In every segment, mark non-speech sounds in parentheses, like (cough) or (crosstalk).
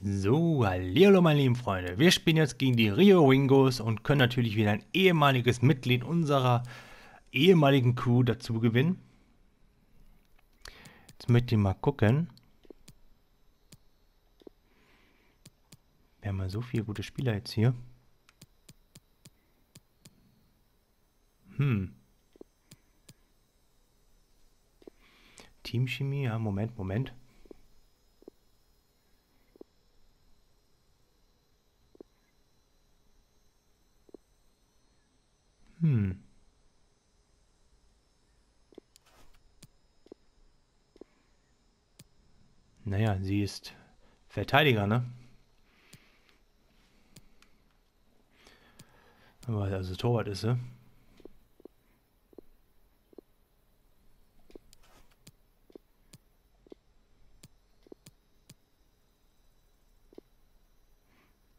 So, hallo meine lieben Freunde. Wir spielen jetzt gegen die Rio Ringos und können natürlich wieder ein ehemaliges Mitglied unserer ehemaligen Crew dazu gewinnen. Jetzt möchte ich mal gucken. Wir haben ja so viele gute Spieler jetzt hier. Hm. Teamchemie, ja, Moment, Moment. Hm. Naja, sie ist Verteidiger, ne? Aber also Torwart ist sie.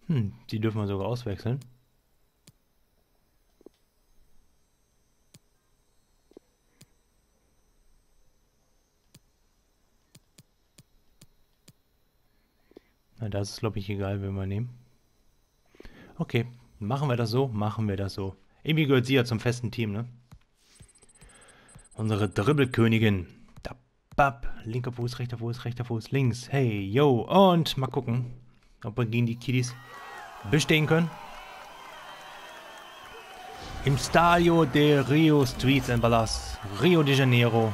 Hm, die dürfen wir sogar auswechseln. Na, das ist, glaube ich, egal, wenn wir nehmen. Okay, machen wir das so, machen wir das so. Irgendwie gehört sie ja zum festen Team, ne? Unsere Dribbelkönigin. Da, bap. Linker Fuß, rechter Fuß, rechter Fuß, links. Hey, yo. Und mal gucken, ob wir gegen die Kiddies bestehen können. Im Stadio de Rio Streets in Ballas, Rio de Janeiro.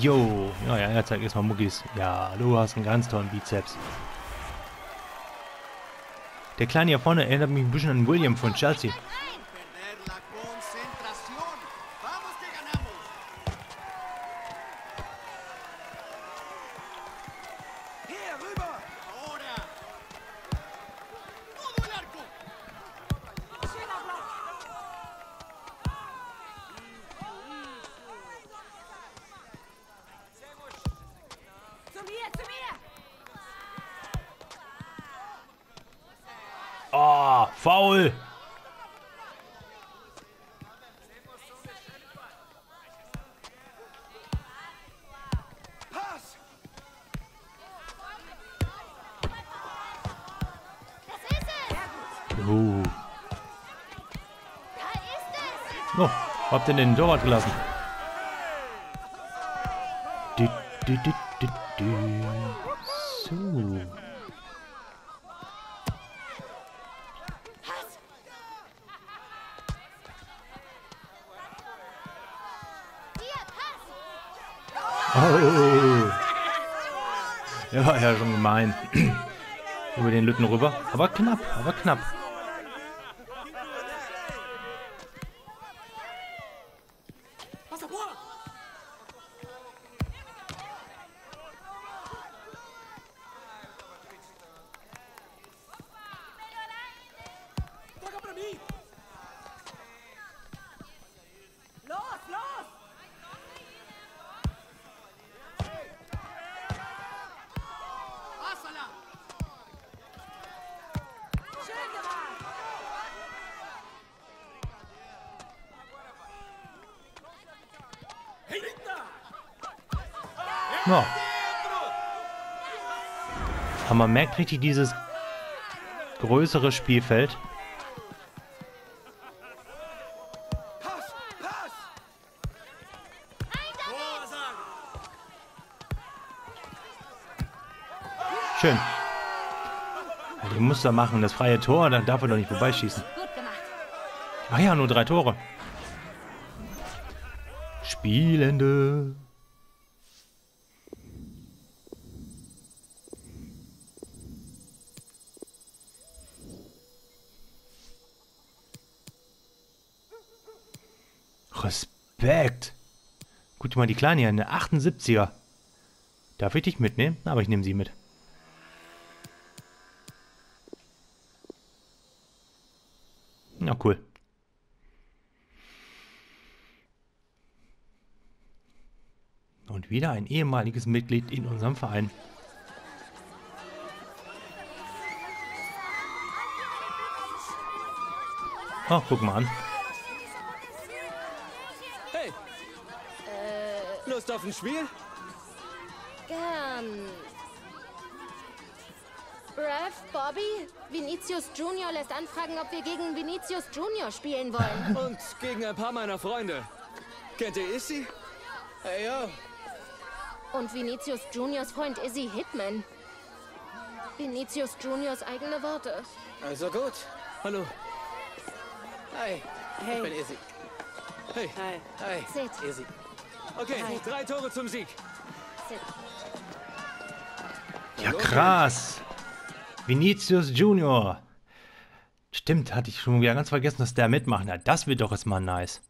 Yo. Ja, ja, er zeigt erstmal Muckis. Ja, du hast einen ganz tollen Bizeps. Der Kleine hier vorne erinnert mich ein bisschen an William von Chelsea. Oh, habt ihr den Torwart gelassen? Du, du, du, du, du. So. Oh. Ja, ja, schon gemein. Über den Lütten rüber. Aber knapp, aber knapp. Ja. Aber man merkt richtig dieses größere Spielfeld. Schön. Die muss er machen. Das freie Tor, dann darf er doch nicht vorbeischießen. Ach ja, nur drei Tore. Spielende. Respekt. Guck mal die Kleine hier, eine 78er. Darf ich dich mitnehmen? Aber ich nehme sie mit. Na cool. Und wieder ein ehemaliges Mitglied in unserem Verein. Oh, guck mal an. Hey, Lust auf ein Spiel? Gern. Ralph, Bobby, Vinicius Junior lässt anfragen, ob wir gegen Vinicius Junior spielen wollen. (laughs) Und gegen ein paar meiner Freunde. Kennt ihr Issy? Hey, yo. Und Vinicius Juniors Freund Izzy Hitman. Vinicius Juniors eigene Worte. Also gut. Hallo. Hi. Hey. Ich bin Izzy. Hey. Hi. Hi. Sid, Izzy. Okay, drei Tore zum Sieg. Ja, krass. Vinicius Junior. Stimmt, hatte ich schon wieder ganz vergessen, dass der mitmacht. Na, das wird doch jetzt mal nice.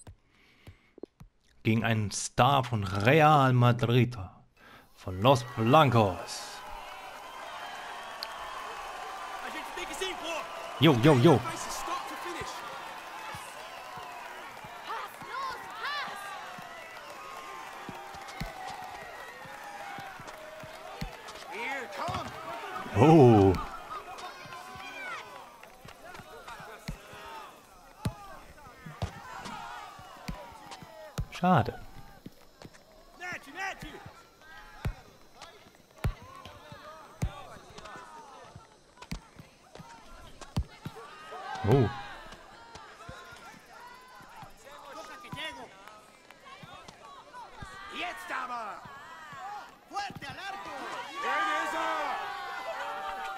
Gegen einen Star von Real Madrid. Von Los Blancos. Jo, jo, jo. Oh. Schade.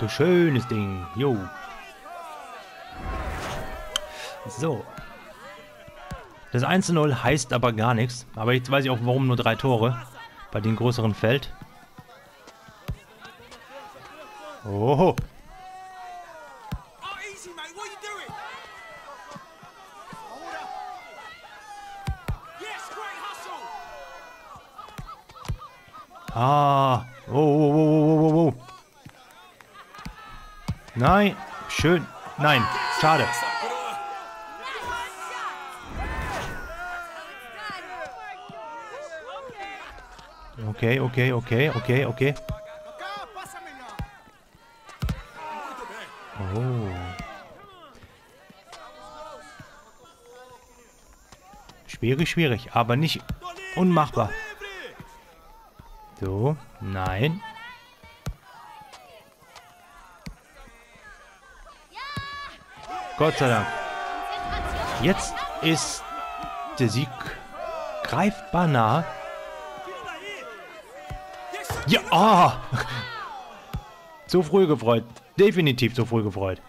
Du schönes Ding. Jo. So. Das 1-0 heißt aber gar nichts. Aber jetzt weiß ich auch, warum nur drei Tore. Bei dem größeren Feld. Schade. Okay, okay, okay, okay, okay. Oh. Schwierig, schwierig, aber nicht unmachbar. So, nein. Gott sei Dank. Jetzt ist der Sieg greifbar nah. Ja, ah! (laughs) Zu früh gefreut. Definitiv zu früh gefreut.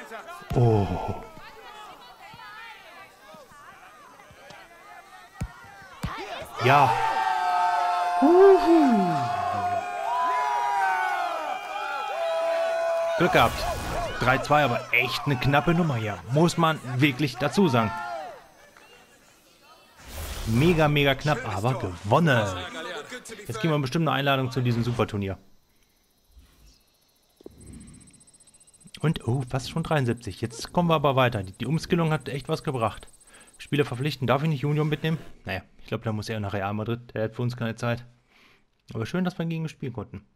Einsatz! Oh. Ja. Uhu. Glück gehabt. 3-2, aber echt eine knappe Nummer hier. Muss man wirklich dazu sagen. Mega, mega knapp, aber gewonnen. Jetzt geben wir bestimmt eine Einladung zu diesem Superturnier. Und, oh, fast schon 73. Jetzt kommen wir aber weiter. Die, die Umskillung hat echt was gebracht. Spieler verpflichten. Darf ich nicht Junior mitnehmen? Naja, ich glaube, da muss er nach Real Madrid. Der hat für uns keine Zeit. Aber schön, dass wir gegen ihn spielen konnten.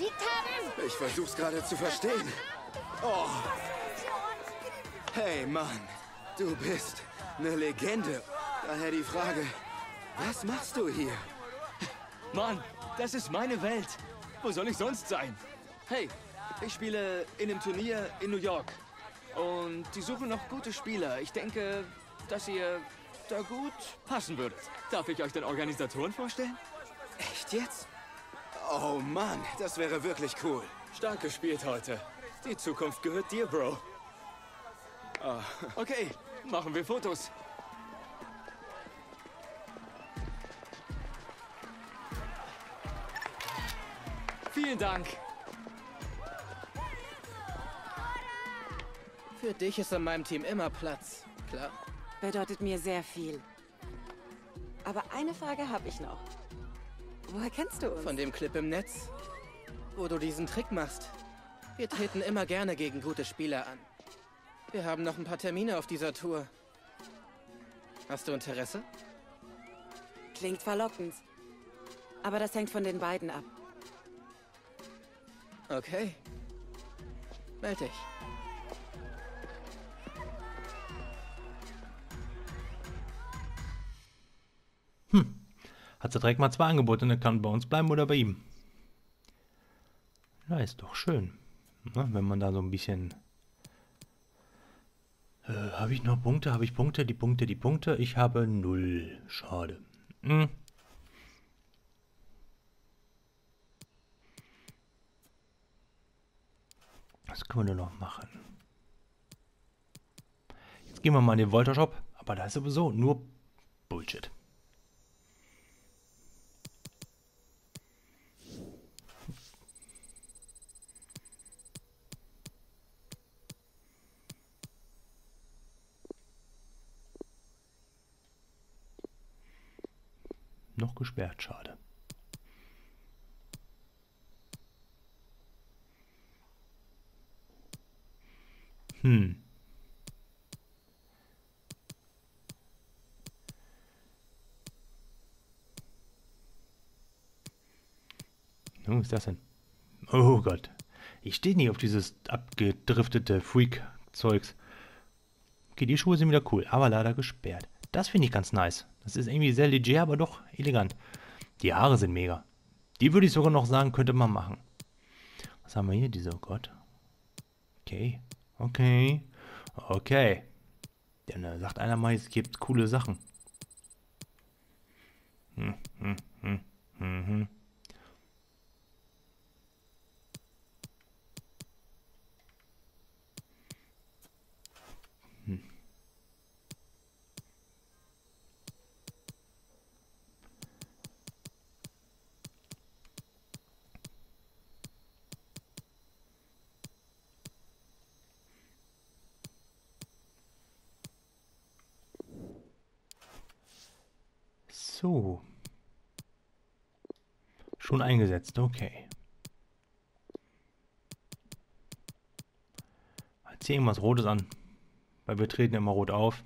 Besiegt haben? Ich versuch's gerade zu verstehen. Oh. Hey, Mann. Du bist eine Legende. Daher die Frage, was machst du hier? Mann, das ist meine Welt. Wo soll ich sonst sein? Hey, ich spiele in einem Turnier in New York. Und die suchen noch gute Spieler. Ich denke, dass ihr da gut passen würdet. Darf ich euch den Organisatoren vorstellen? Echt jetzt? Oh Mann, das wäre wirklich cool. Stark gespielt heute. Die Zukunft gehört dir, Bro. Ah, okay, machen wir Fotos. Vielen Dank. Für dich ist in meinem Team immer Platz. Klar. Bedeutet mir sehr viel. Aber eine Frage habe ich noch. Woher kennst du uns? Von dem Clip im Netz, wo du diesen Trick machst. Wir treten immer gerne gegen gute Spieler an. Wir haben noch ein paar Termine auf dieser Tour. Hast du Interesse? Klingt verlockend. Aber das hängt von den beiden ab. Okay. Meld dich. Hat sie direkt mal zwei Angebote und er kann bei uns bleiben oder bei ihm. Ja, ist doch schön. Ne, wenn man da so ein bisschen. Äh, habe ich noch Punkte? Habe ich Punkte? Die Punkte, die Punkte. Ich habe null. Schade. Hm. Was können wir noch machen? Jetzt gehen wir mal in den Volta Shop. Aber da ist sowieso nur Bullshit. Gesperrt, schade. Hm. Was ist das denn? Oh Gott. Ich stehe nie auf dieses abgedriftete Freak-Zeugs. Okay, die Schuhe sind wieder cool, aber leider gesperrt. Das finde ich ganz nice. Das ist irgendwie sehr leger, aber doch elegant. Die Haare sind mega. Die würde ich sogar noch sagen, könnte man machen. Was haben wir hier? Diese, oh Gott. Okay. Okay. Okay. Dann äh, sagt einer mal, es gibt coole Sachen. Hm, hm, hm, hm, hm. So. Schon eingesetzt, okay. Zieh irgendwas Rotes an. Weil wir treten immer rot auf.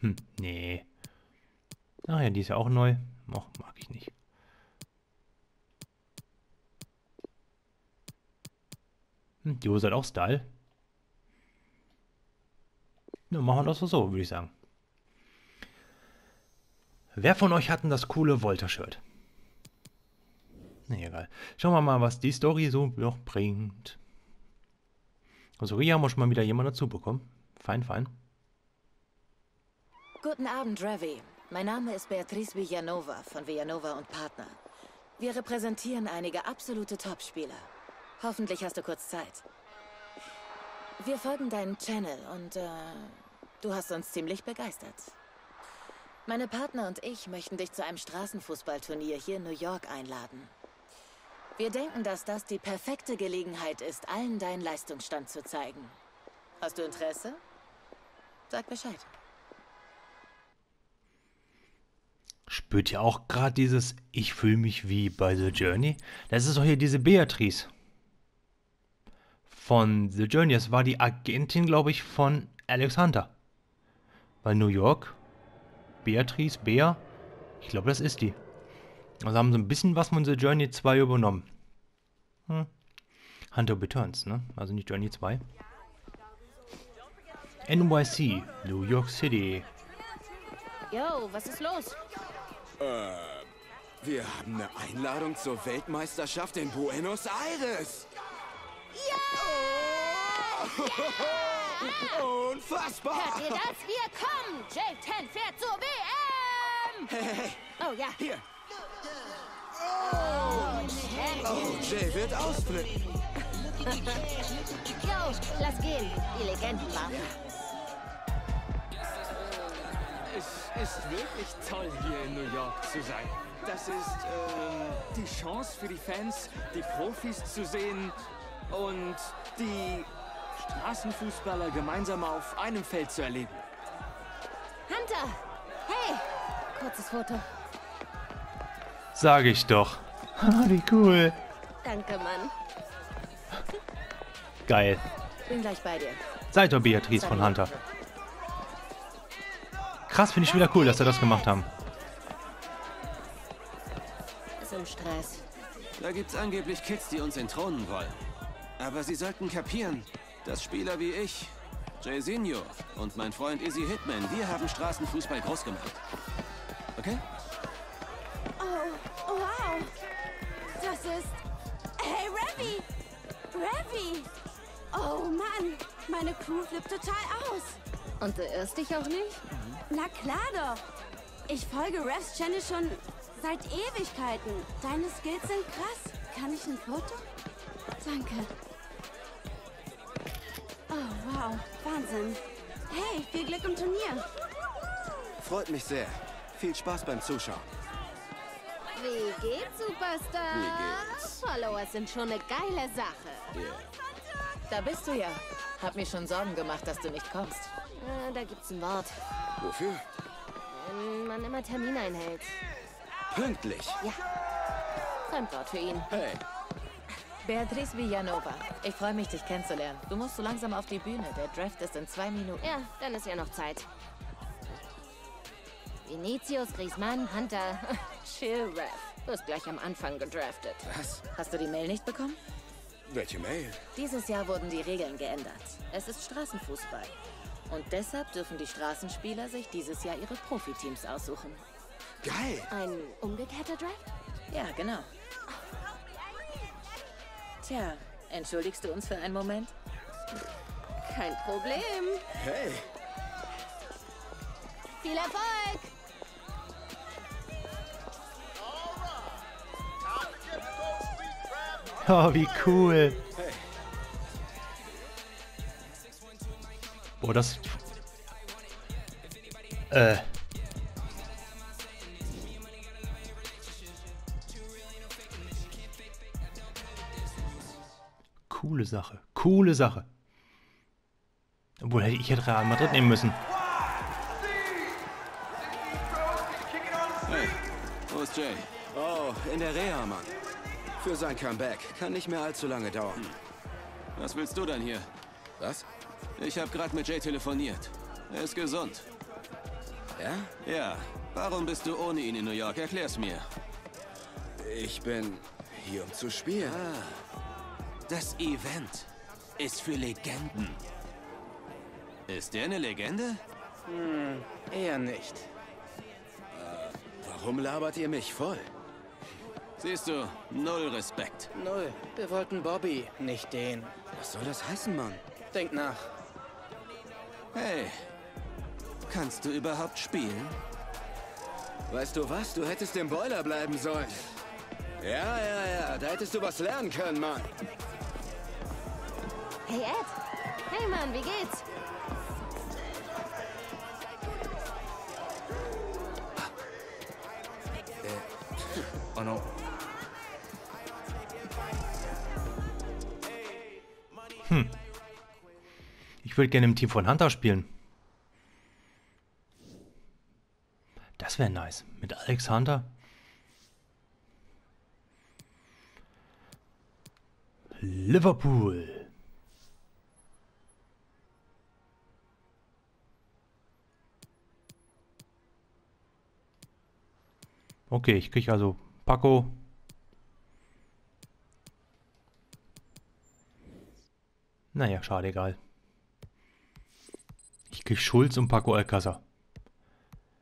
Hm, nee. Ach ja, die ist ja auch neu. Och, mag ich nicht. Hm, die Hose hat auch Style. Dann machen wir das so, würde ich sagen. Wer von euch hat denn das coole Volta-Shirt? Nee, egal. Schauen wir mal, was die Story so noch bringt. Also wir schon mal wieder jemanden dazu bekommen. Fein, fein. Guten Abend, Ravi. Mein Name ist Beatrice Villanova von Villanova und Partner. Wir repräsentieren einige absolute Topspieler. Hoffentlich hast du kurz Zeit. Wir folgen deinem Channel und äh, du hast uns ziemlich begeistert. Meine Partner und ich möchten dich zu einem Straßenfußballturnier hier in New York einladen. Wir denken, dass das die perfekte Gelegenheit ist, allen deinen Leistungsstand zu zeigen. Hast du Interesse? Sag Bescheid. Spürt ihr auch gerade dieses Ich fühle mich wie bei The Journey? Das ist doch hier diese Beatrice. Von The Journey. Das war die Agentin, glaube ich, von Alex Hunter. Weil New York, Beatrice, Bea, ich glaube, das ist die. Also haben sie ein bisschen was von The Journey 2 übernommen. Hm. Hunter Returns, ne? Also nicht Journey 2. NYC, New York City. Yo, was ist los? Wir haben eine Einladung zur Weltmeisterschaft in Buenos Aires. Ja! Unfassbar! Hört ihr das? Wir kommen! J10 fährt zur WM! Hey, hey, hey, Oh ja. hier. Und Oh, Jay wird ausflippen. Yo, lass gehen. Die Legenden warten. Es ist wirklich toll, hier in New York zu sein. Das ist ähm, die Chance für die Fans, die Profis zu sehen und die Straßenfußballer gemeinsam auf einem Feld zu erleben. Hunter! Hey! Kurzes Foto. Sag ich doch. (laughs) Wie cool. Danke, Mann. Geil. Bin gleich bei dir. Seid doch Beatrice von Hunter. Krass, finde ich wieder cool, dass sie das gemacht haben. Ist im Stress. Da gibt's angeblich Kids, die uns entthronen wollen. Aber sie sollten kapieren, dass Spieler wie ich, Jay Senior und mein Freund Izzy Hitman, wir haben Straßenfußball groß gemacht. Okay? Oh, wow! Das ist... Hey, Ravi! Ravi! Oh Mann, meine Crew flippt total aus. Und du irrst dich auch nicht? Na klar doch. Ich folge Refs Channel schon seit Ewigkeiten. Deine Skills sind krass. Kann ich ein Foto? Danke. Oh, wow. Wahnsinn. Hey, viel Glück im Turnier. Freut mich sehr. Viel Spaß beim Zuschauen. Wie geht's, Superstar? Wie geht's? Followers sind schon eine geile Sache. Da bist du ja. Hab mir schon Sorgen gemacht, dass du nicht kommst. Äh, da gibt's ein Wort. Wofür? Wenn man immer Termin einhält. Pünktlich. Fremdwort für ihn. Hey, Beatrice Villanova. Ich freue mich, dich kennenzulernen. Du musst so langsam auf die Bühne. Der Draft ist in zwei Minuten. Ja, dann ist ja noch Zeit. Vinicius, Griezmann, Hunter. (laughs) Chill, Ref. Du wirst gleich am Anfang gedraftet. was? Hast du die Mail nicht bekommen? Welche Mail? Dieses Jahr wurden die Regeln geändert. Es ist Straßenfußball. Und deshalb dürfen die Straßenspieler sich dieses Jahr ihre Profiteams aussuchen. Geil. Ein umgekehrter Draft? Ja, genau. Tja, entschuldigst du uns für einen Moment? Kein Problem. Hey, Viel Erfolg! Oh, wie cool. Boah, das... Äh... Coole Sache. Coole Sache. Obwohl, hätte ich hätte Real Madrid nehmen müssen. Hey, wo ist Jay? oh, in der Reha, Mann. Für sein Comeback. Kann nicht mehr allzu lange dauern. Was willst du denn hier? Was? Ich habe gerade mit Jay telefoniert. Er ist gesund. Ja? Ja, warum bist du ohne ihn in New York? Erklär's mir. Ich bin hier, um zu spielen. Das Event ist für Legenden. Ist der eine Legende? Eher nicht. Warum labert ihr mich voll? Siehst du, null Respekt. Null. Wir wollten Bobby, nicht den. Was soll das heißen, Mann? Denk nach. Hey, kannst du überhaupt spielen? Weißt du was? Du hättest im Boiler bleiben sollen. Ja, ja, ja. Da hättest du was lernen können, Mann. Hey, Ed. Hey, Mann, wie geht's? Oh no. Ich würde gerne im Team von Hunter spielen. Das wäre nice. Mit Alex Hunter. Liverpool. Okay, ich kriege also Paco. Naja, schade, egal. Ich krieg Schulz und Paco Alcázar.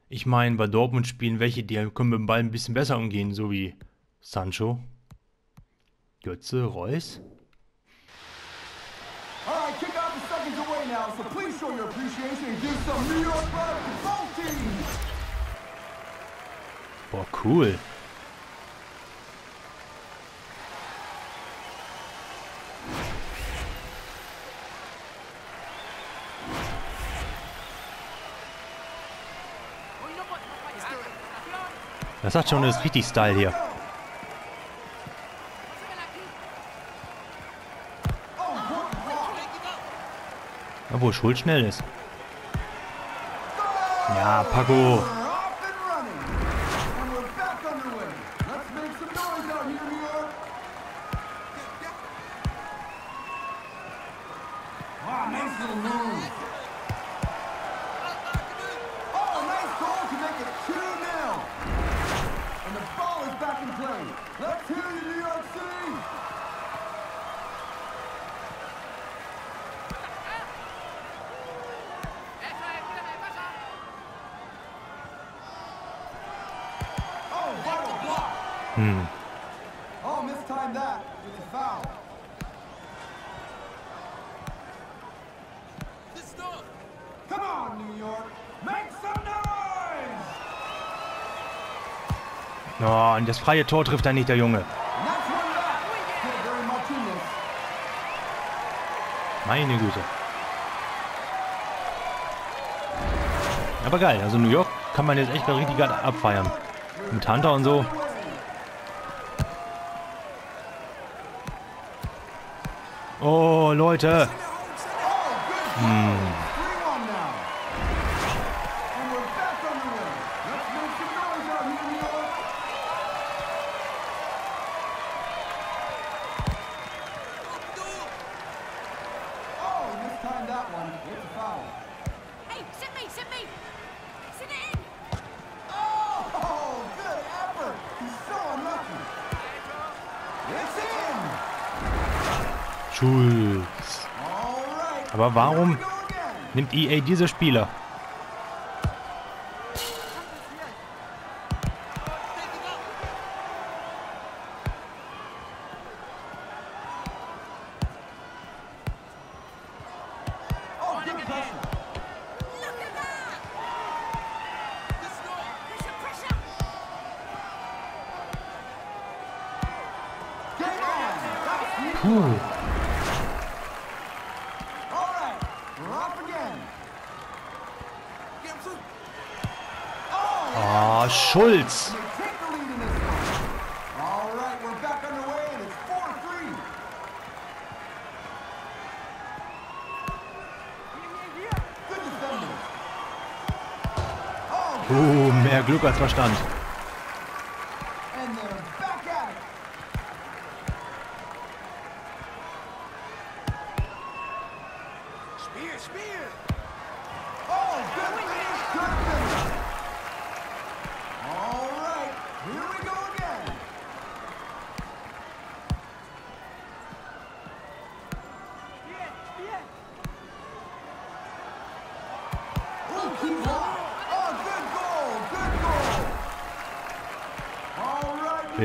Ich meine, bei Dortmund spielen welche, die können mit dem Ball ein bisschen besser umgehen, so wie Sancho, Götze, Reus. All right, kick out the seconds away now, so please show your appreciation and give some New York love Boah, cool. Das hat schon das richtig Style hier. Obwohl Schuld schnell ist. Ja, Paco. freie Tor trifft er nicht, der Junge. Meine Güte. Aber geil, also New York kann man jetzt echt mal richtig abfeiern. Mit Hunter und so. Oh, Leute. Hm. warum nimmt EA diese Spieler? Schulz. Uh, mehr Glück als Verstand.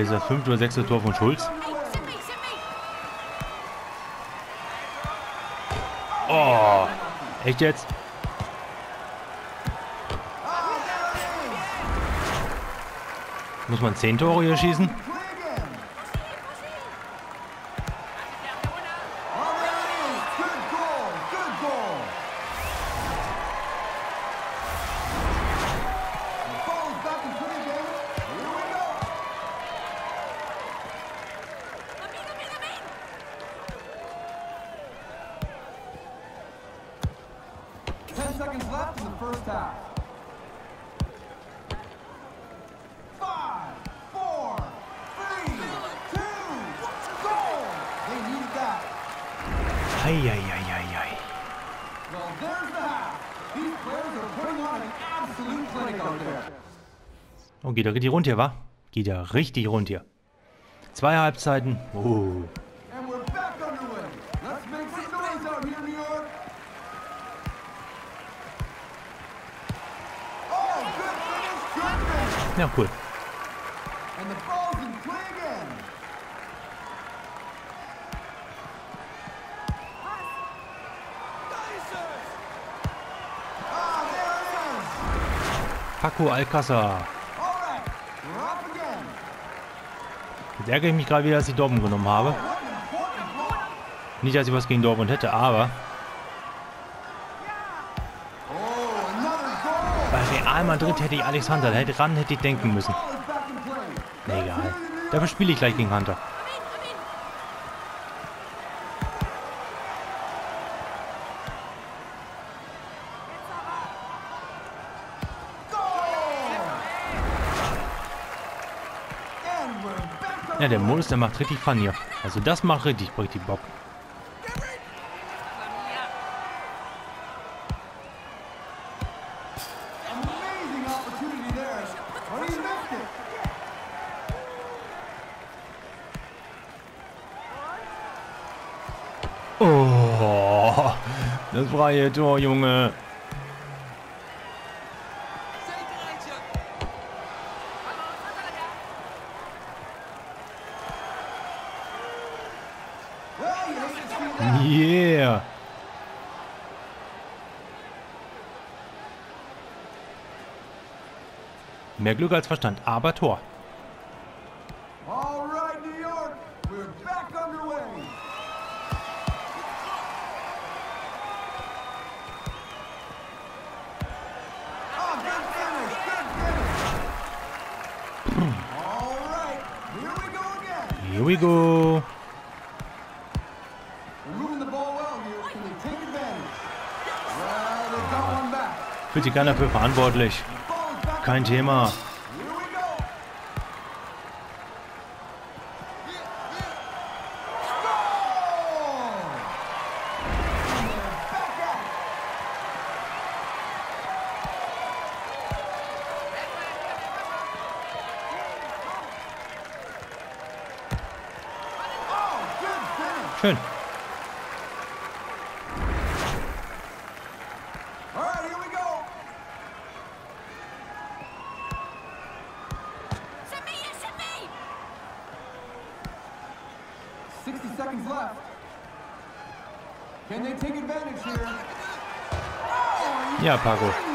ist das fünfte oder sechste Tor von Schulz. Oh, echt jetzt? Muss man zehn Tore hier schießen? geht ja richtig rund hier, wa? Geht ja richtig rund hier. Zwei Halbzeiten. Oh. Ja, cool. Paco Alcázar. Jetzt ärgere ich mich gerade wieder, dass ich Dortmund genommen habe. Nicht, dass ich was gegen Dortmund hätte, aber... Bei Real Madrid hätte ich Alex Hunter, hätte ran hätte ich denken müssen. Egal. Dafür spiele ich gleich gegen Hunter. Ja, der Modus, der macht richtig Fun hier. Also das macht richtig, richtig Bock. Oh, das freie Tor, Junge. Well, you hate to see that. Yeah. Mehr Glück als Verstand, aber Tor. Here we go. Fühlt sich keiner für verantwortlich. Ball is back. Kein Thema. Ja, pakur.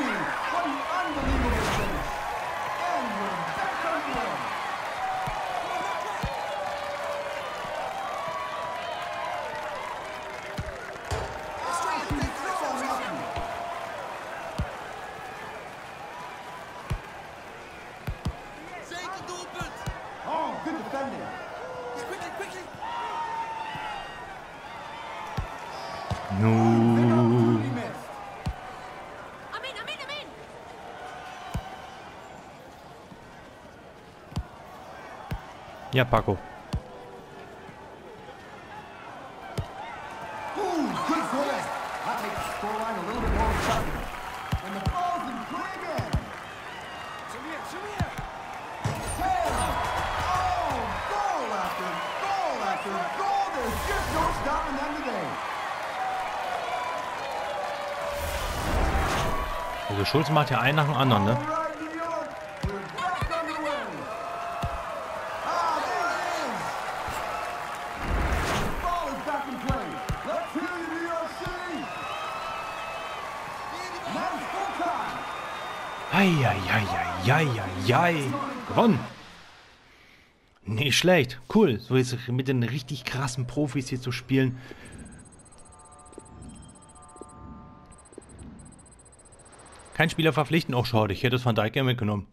Them today. Also Schulz macht ja einen nach dem anderen, ne? Eieieiei. Gewonnen. Nicht schlecht. Cool. So jetzt mit den richtig krassen Profis hier zu spielen. Kein Spieler verpflichten. Auch schade. Ich hätte es von Dijk gerne mitgenommen.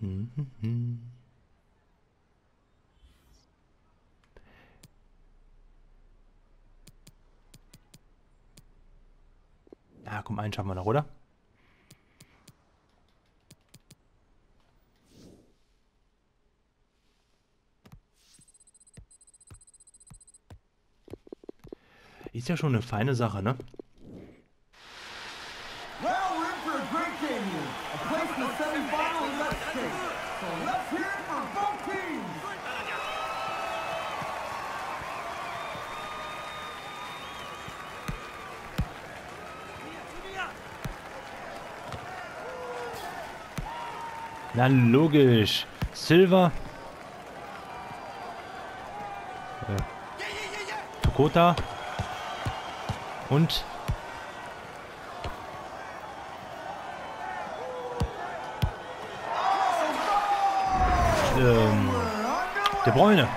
Na komm, einen schaffen wir noch, oder? Ist ja schon eine feine Sache, ne? Well, we're in for a great game here. A place in the semifinal is at stake. So let's hear it for both teams. Na logisch. Silver. Äh, Tokota. Und ähm, De Bruyne.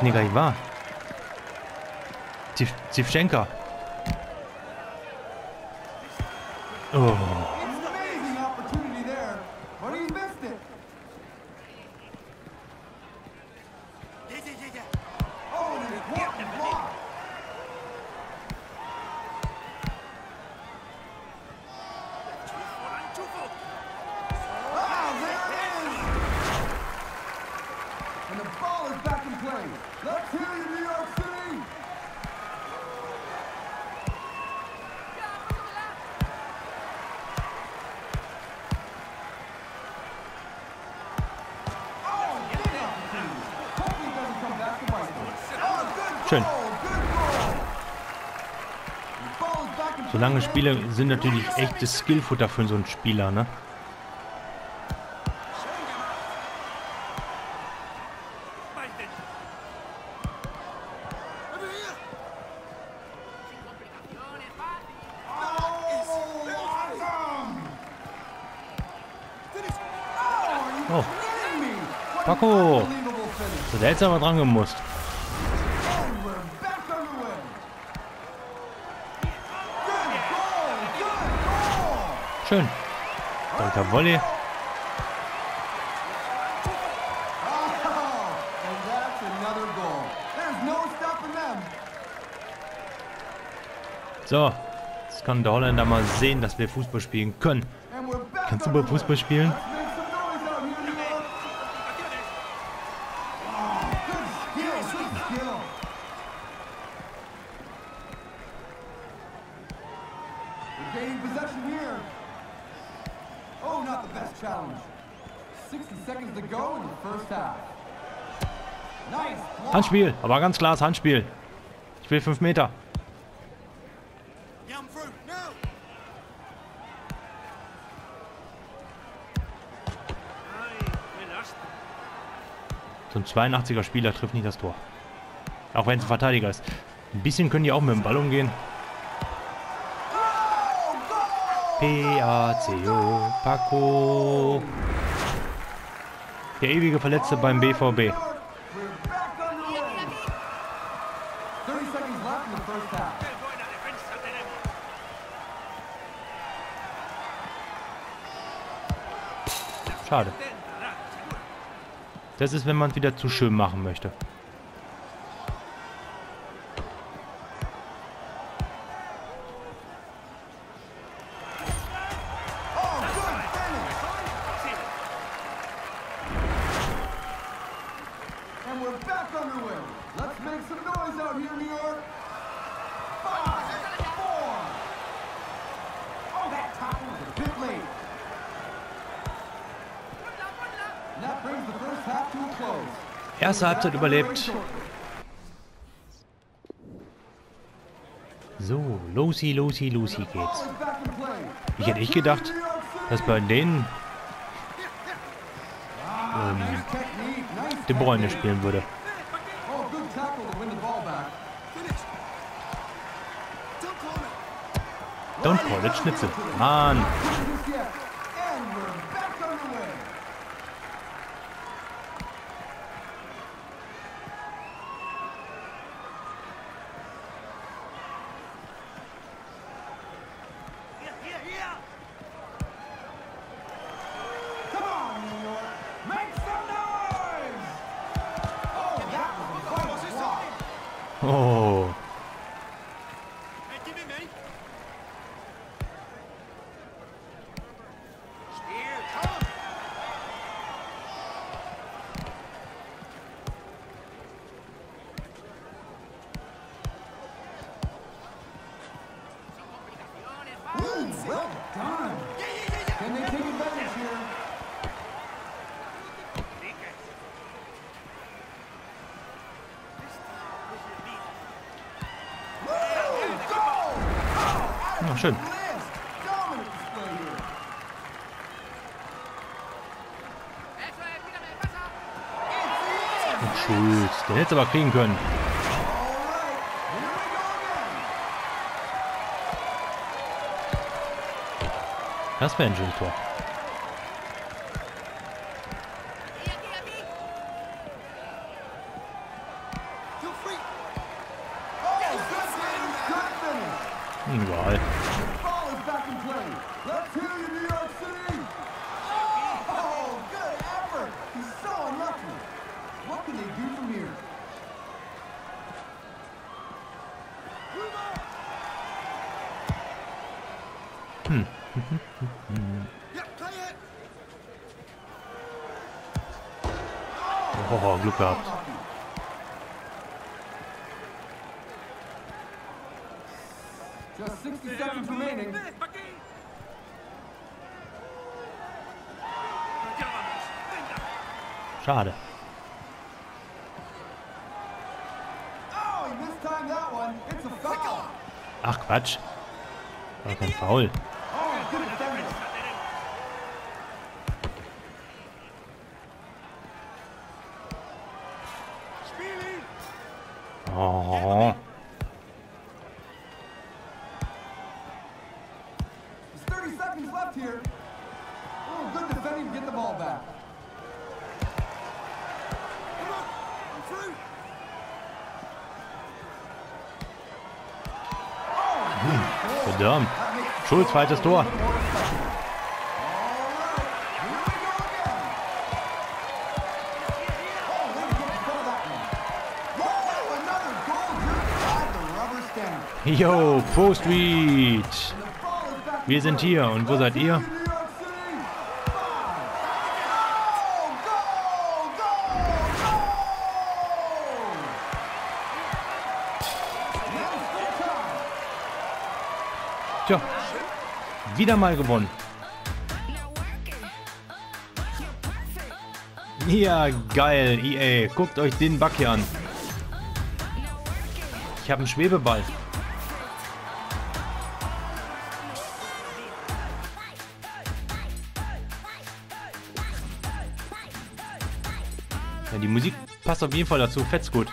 Nee, gar nicht wahr. Ziv Zivchenka. Oh. In So lange Spiele sind natürlich echtes Skillfutter für so einen Spieler, ne? Oh, Paco. so dran gemusst. No stopping them. So, jetzt kann der Holländer mal sehen, dass wir Fußball spielen können. Kannst du mal. Fußball spielen? Let's make some noise out here, New York. Oh, good skill, good skill. We're gaining possession here. Oh, not the best challenge. 60 seconds to go in the first half. Nice block. Handspiel, aber ganz klares Handspiel. Ich will 5 Meter. So ein 82er Spieler trifft nicht das Tor. Auch wenn es ein Verteidiger ist. Ein bisschen können die auch mit dem Ball umgehen. P-A-C-O, Paco. Der ewige Verletzte beim BVB. We're back underway. 30 seconds left in the first half. Schade. Das ist, wenn man es wieder zu schön machen möchte. Erste Halbzeit überlebt. So, losi, losi, losi geht's. Ich hätte echt gedacht, dass bei denen ähm, De Bruyne spielen würde. Don't call it Schnitzel. Mann. Just yet. And we're back underway. Come on, New York. Make some noise! Oh, that was a vital block. Oh. Ooh, well done. Can they take advantage here? Schön. Schulz. Den hätte aber kriegen können. Again. Das wäre Just 60 seconds remaining. Schade. Oh. Ach, Quatsch. War kein Foul. Oh, good defender. Oh. There's 30 seconds left here. Oh, good defending to get the ball back. Verdammt. Schulz, zweites Tor. Oh, another goal here inside the rubber stamp. Yo, Post back Wir sind hier und wo seid ihr? Tja, wieder mal gewonnen. Ja, geil, EA. Guckt euch den Bug hier an. Ich habe einen Schwebeball. Ja, die Musik passt auf jeden Fall dazu. Fetzt gut.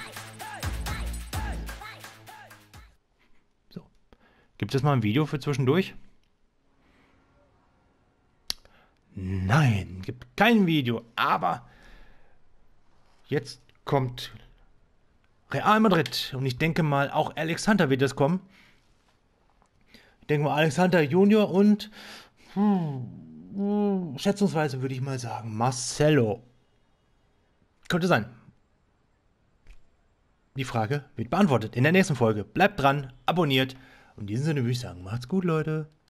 So. Gibt es mal ein Video für zwischendurch? Nein, gibt kein Video. Aber jetzt kommt Real Madrid. Und ich denke mal, auch Alexander wird es kommen. Ich denke mal, Alexander Junior und hm, schätzungsweise würde ich mal sagen, Marcelo. Könnte sein. Die Frage wird beantwortet in der nächsten Folge. Bleibt dran, abonniert. Und in diesem Sinne würde ich sagen, macht's gut, Leute.